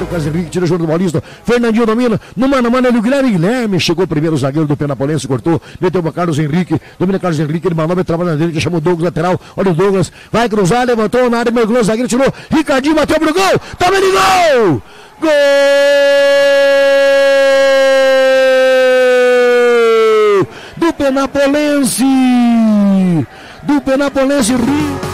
bateu o Henrique, tira o Júnior do Paulista. Fernandinho domina. No mano mano, ele o Guilherme Guilherme. Chegou o primeiro zagueiro do Penapolense, cortou. Meteu para Carlos Henrique. Domina Carlos Henrique, ele manobra, trabalha dele, que chamou o Douglas lateral. Olha o Douglas. Vai cruzar, levantou na área, mergulhou o zagueiro, tirou. Ricardinho bateu pro gol. Tava de gol! Gol! Do Penapolense! Do Penapolense Rio.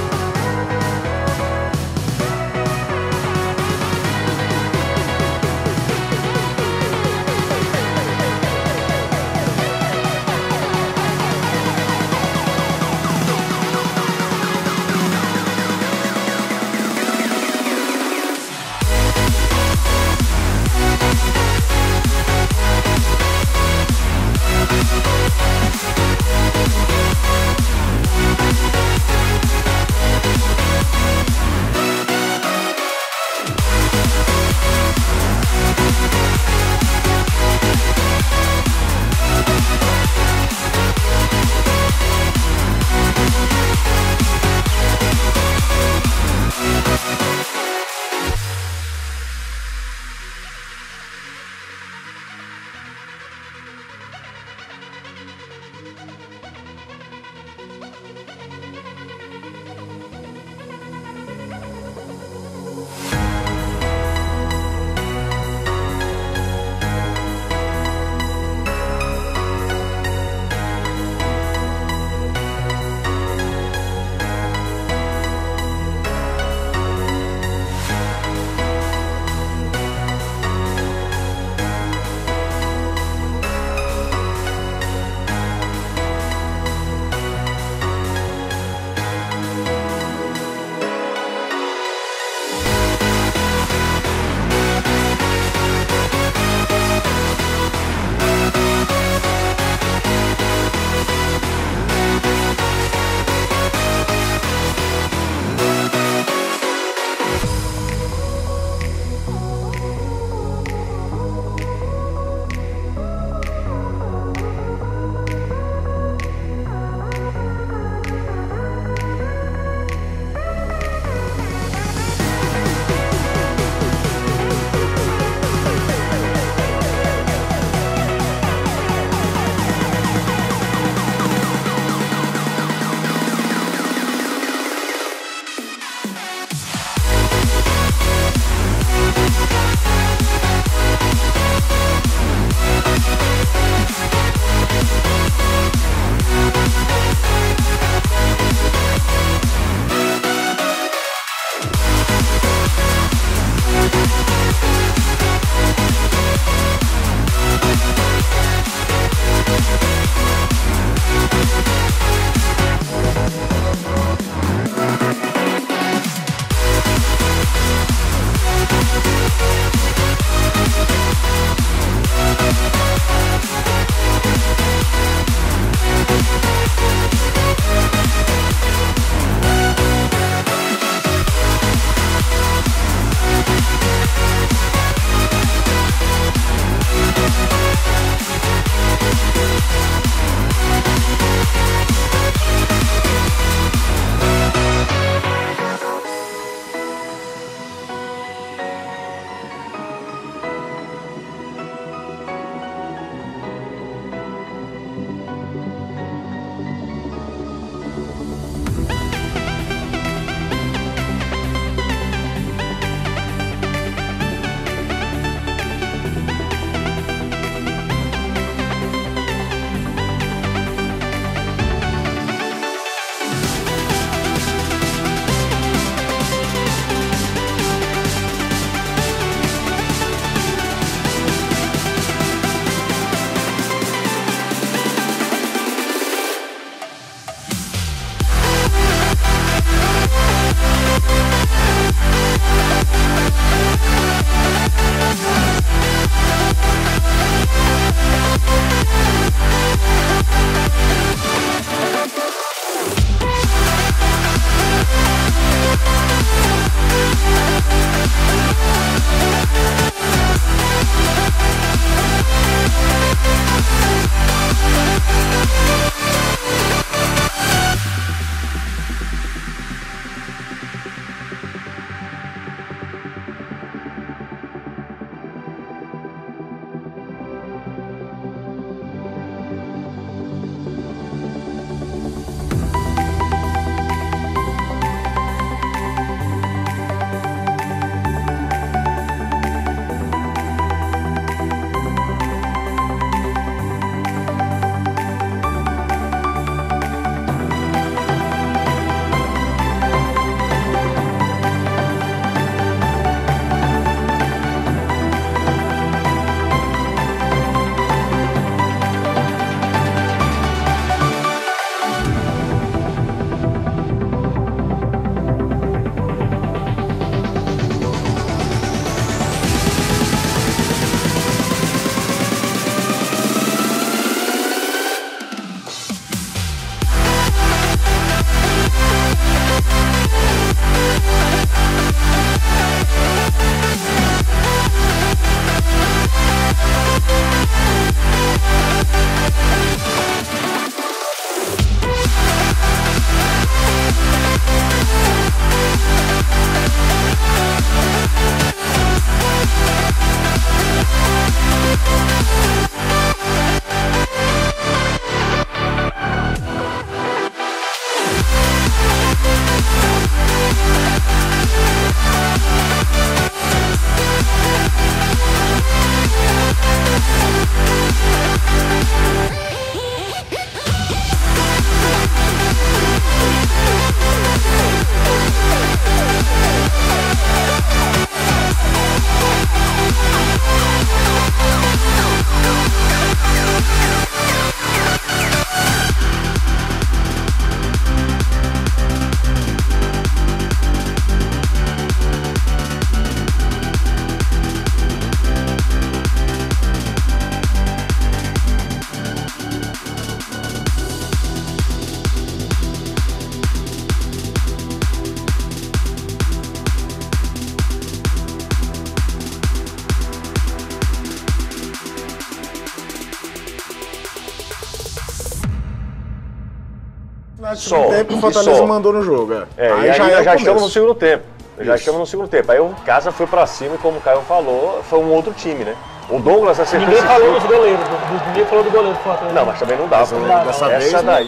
Só. tempo o Fortaleza só. mandou no jogo. É, É, aí e aí já, é o já estamos no segundo tempo. Já Isso. estamos no segundo tempo. Aí o Casa foi pra cima e como o Caio falou, foi um outro time, né? O Douglas acertou Ninguém falou dos goleiros, do- do- ninguém falou do goleiro do Fortaleza. Não, mas também não dá. Mas pô. dessa Essa vez, né? daí.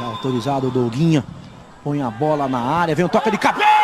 Já autorizado o Douguinha. Põe a bola na área, vem um toque de cabeça!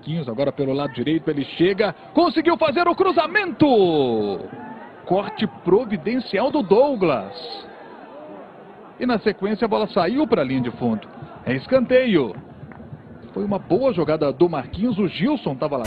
Marquinhos, agora pelo lado direito ele chega, conseguiu fazer o cruzamento! Corte providencial do Douglas. E na sequência a bola saiu para a linha de fundo. É escanteio. Foi uma boa jogada do Marquinhos, o Gilson estava lá.